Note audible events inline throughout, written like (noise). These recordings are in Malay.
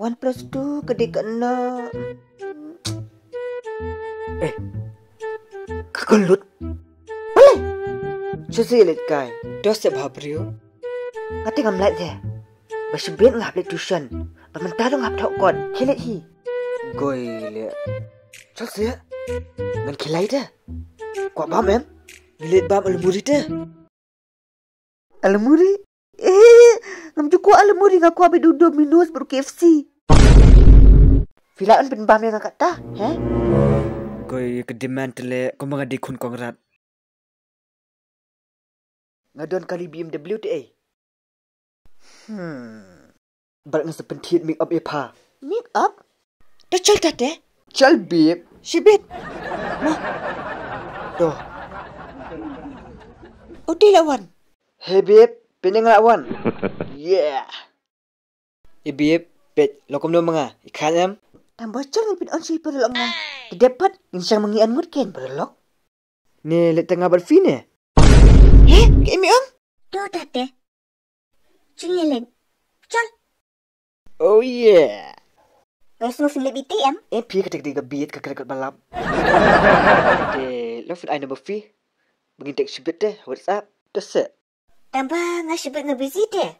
One plus two kedai kena. Eh. Kagulut. Boleh. Susi let kai. Dos se bhabrio. Kati ngam lại thế. Bà sẽ biết ngạp lại tuition. Bà mình ta đâu ngạp thọ còn. Khi lại hi. Goi le. Cho xía. Ngân khi lại thế. Quả bám em. Lihat bám alamuri thế. Alamuri? Eh, ngam cukup alamuri ngaku habis duduk Domino's baru KFC. Filaan pin bam yang kata, he? Goi ke demand le ko mga dikun kongrat. Ngadon kali BMW te eh. Hmm. Barat nga sa pentit make up e pa. Make up? Dah chal tate? Chal babe. Shibit. Ma. Doh. Udi lawan. Hey babe, pinang lawan. (laughs) yeah. Eh babe, pet lokom do mga ikan em. Tambah cang ni pin on si perlok nga. Dapat insang mengian mut ken perlok. Ni let tengah berfi ni. Eh, ke mi om? Do tate. Cingelen. Chal. Oh yeah. Ngai semua film BT em. Eh, pi ketik tiga beat ke kedekat balap. De, lo fit aina berfi. Mengintek sibit deh, WhatsApp. Dah set. Tambah ngai sebut ngai busy deh.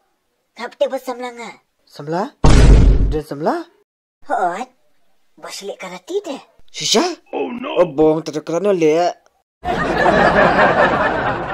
Ngap te buat samlanga. Semla? Dan semla? Hot. Bos lek karati deh. Shisha? Oh no. Oh bong, tak ada kerana lek. (laughs)